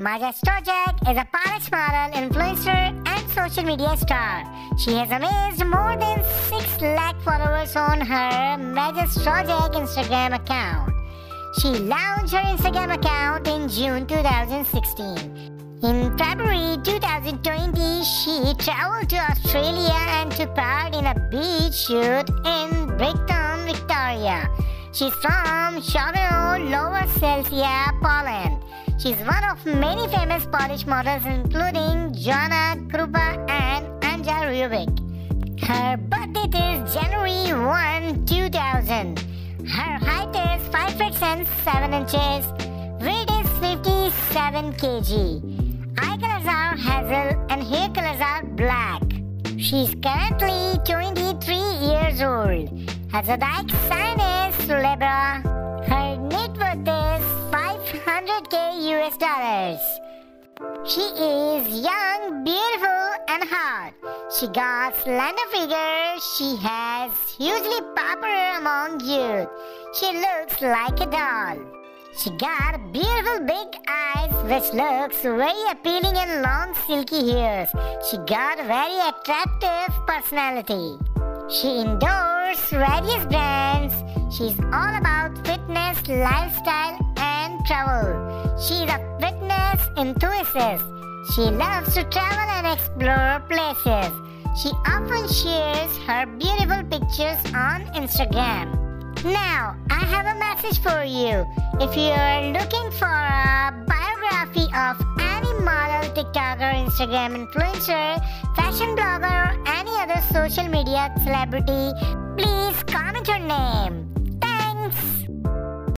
Maja Strojek is a Polish model, influencer, and social media star. She has amassed more than 6 lakh followers on her Maja Strojek Instagram account. She launched her Instagram account in June 2016. In February 2020, she traveled to Australia and took part in a beach shoot in Brighton, Victoria. She's from Chorzowo, Lower Silesia, Poland. She's one of many famous Polish models including Joanna Krupa and Anja Rubik. Her birthday is January 1, 2000. Her height is 5 feet and 7 inches. Weight is 57 kg. Eye colors are hazel and hair colors are black. She's currently 23 years old. Her zodiac sign is Libra. Her net worth is 500k Dollars. She is young, beautiful, and hot. She got slender figure. She has hugely popular among youth. She looks like a doll. She got beautiful big eyes which looks very appealing and long silky hairs. She got very attractive personality. She endorses various brands. She's all about fitness, lifestyle, enthusiast. She loves to travel and explore places. She often shares her beautiful pictures on Instagram. Now, I have a message for you. If you are looking for a biography of any model, TikToker, Instagram influencer, fashion blogger, or any other social media celebrity, please comment your name.